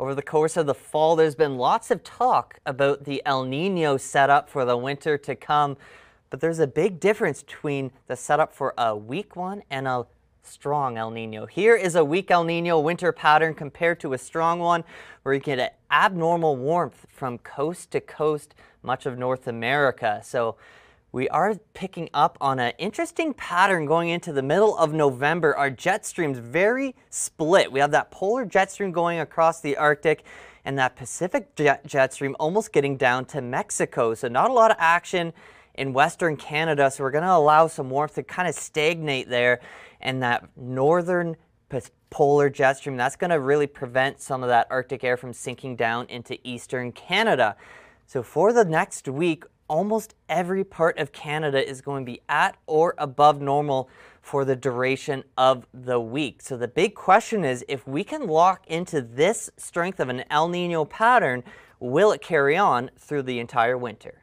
Over the course of the fall, there's been lots of talk about the El Nino setup for the winter to come, but there's a big difference between the setup for a weak one and a strong El Nino. Here is a weak El Nino winter pattern compared to a strong one where you get abnormal warmth from coast to coast, much of North America. So we are picking up on an interesting pattern going into the middle of November. Our jet stream's very split. We have that polar jet stream going across the Arctic and that Pacific jet, jet stream almost getting down to Mexico. So not a lot of action in Western Canada. So we're going to allow some warmth to kind of stagnate there. And that northern polar jet stream, that's going to really prevent some of that Arctic air from sinking down into Eastern Canada. So for the next week, almost every part of Canada is going to be at or above normal for the duration of the week. So the big question is if we can lock into this strength of an El Nino pattern, will it carry on through the entire winter?